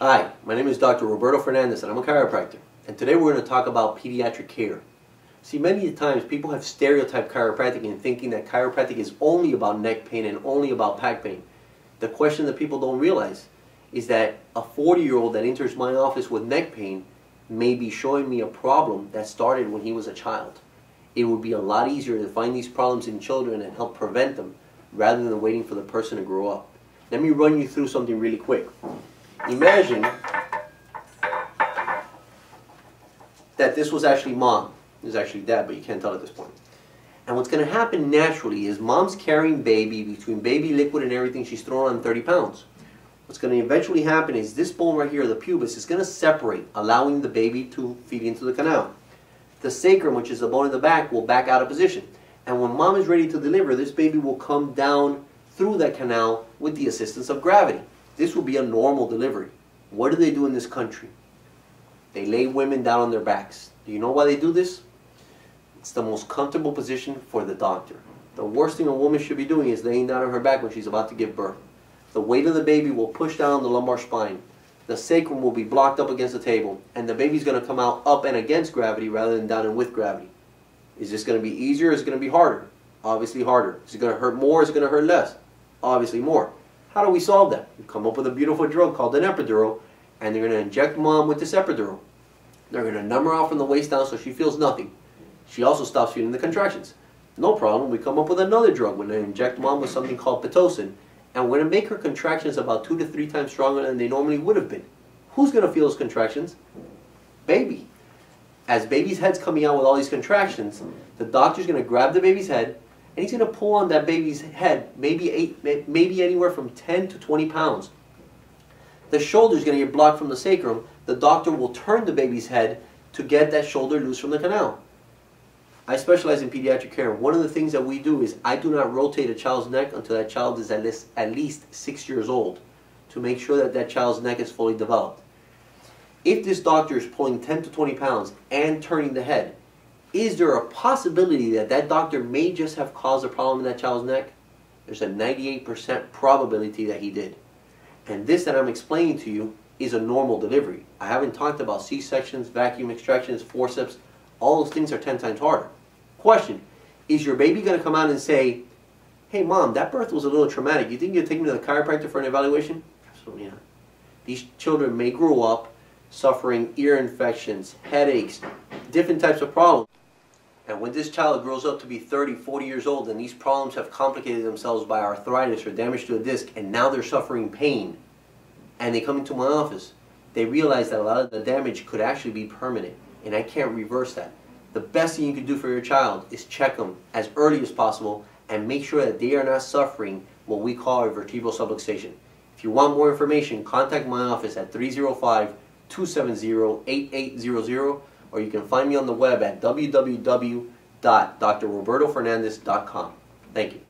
Hi, my name is Dr. Roberto Fernandez and I'm a chiropractor. And today we're going to talk about pediatric care. See, many times people have stereotyped chiropractic in thinking that chiropractic is only about neck pain and only about back pain. The question that people don't realize is that a 40 year old that enters my office with neck pain may be showing me a problem that started when he was a child. It would be a lot easier to find these problems in children and help prevent them rather than waiting for the person to grow up. Let me run you through something really quick. Imagine that this was actually mom. This is actually dad, but you can't tell at this point. And what's going to happen naturally is mom's carrying baby between baby liquid and everything. She's throwing on 30 pounds. What's going to eventually happen is this bone right here, the pubis, is going to separate, allowing the baby to feed into the canal. The sacrum, which is the bone in the back, will back out of position. And when mom is ready to deliver, this baby will come down through that canal with the assistance of gravity. This will be a normal delivery. What do they do in this country? They lay women down on their backs. Do you know why they do this? It's the most comfortable position for the doctor. The worst thing a woman should be doing is laying down on her back when she's about to give birth. The weight of the baby will push down the lumbar spine. The sacrum will be blocked up against the table, and the baby's going to come out up and against gravity rather than down and with gravity. Is this going to be easier? Or is it going to be harder? Obviously harder. Is it going to hurt more? Is it going to hurt less? Obviously more. How do we solve that? We come up with a beautiful drug called an epidural, and they're going to inject mom with this epidural. They're going to numb her out from the waist down so she feels nothing. She also stops feeling the contractions. No problem. We come up with another drug. We're going to inject mom with something called Pitocin, and we're going to make her contractions about two to three times stronger than they normally would have been. Who's going to feel those contractions? Baby. As baby's head's coming out with all these contractions, the doctor's going to grab the baby's head, and he's going to pull on that baby's head, maybe eight, maybe anywhere from 10 to 20 pounds. The shoulder is going to get blocked from the sacrum. The doctor will turn the baby's head to get that shoulder loose from the canal. I specialize in pediatric care. One of the things that we do is I do not rotate a child's neck until that child is at least, at least six years old to make sure that that child's neck is fully developed. If this doctor is pulling 10 to 20 pounds and turning the head, is there a possibility that that doctor may just have caused a problem in that child's neck? There's a 98% probability that he did. And this that I'm explaining to you is a normal delivery. I haven't talked about C-sections, vacuum extractions, forceps. All those things are 10 times harder. Question, is your baby going to come out and say, hey mom, that birth was a little traumatic. You think you'll take me to the chiropractor for an evaluation? Absolutely not. These children may grow up suffering ear infections, headaches, different types of problems. And when this child grows up to be 30, 40 years old and these problems have complicated themselves by arthritis or damage to a disc and now they're suffering pain and they come into my office, they realize that a lot of the damage could actually be permanent and I can't reverse that. The best thing you can do for your child is check them as early as possible and make sure that they are not suffering what we call a vertebral subluxation. If you want more information, contact my office at 305 270 8800 or you can find me on the web at www.drrobertofernandez.com. Thank you.